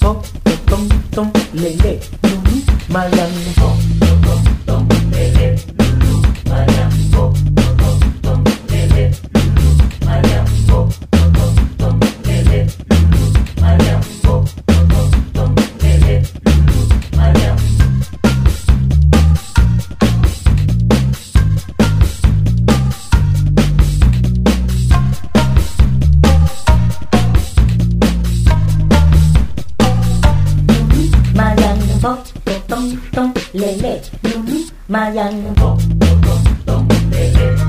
Tom, tom, tom, lele, malanga. 똥, 레레, 눈이 마양. 똥, 똥, 똥, 레레.